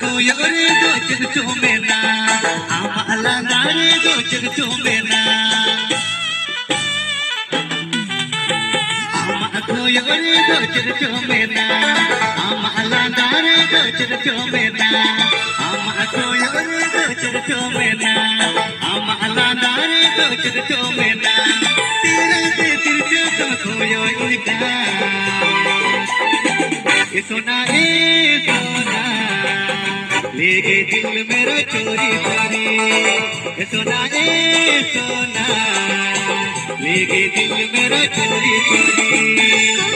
koyore do jig chomena ama alangare do jig chomena ama koyore do jig chomena ama alangare do jig chomena ama koyore do jig chomena ama alangare do jig chomena tira te tirche tum koyo inka ये सोना सोना ले गए दिल मेरा चोरी चोरी सोना ए सोना। ले गए दिल मेरा चोरी चोरी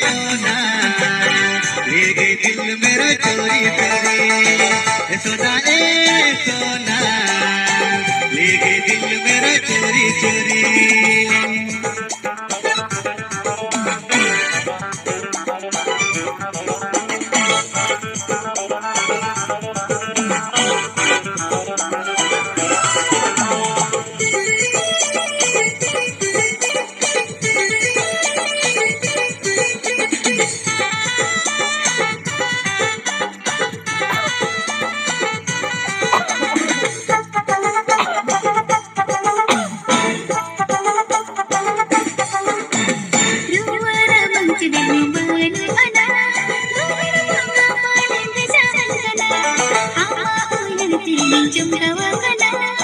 सोना ले चोरी चोरी सोना ए सोना मेरा चोरी चोरी Di minjem.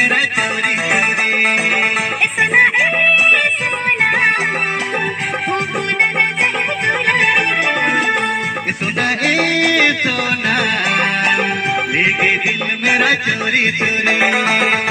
सोना। लेके दिल मेरा चोरी चोरी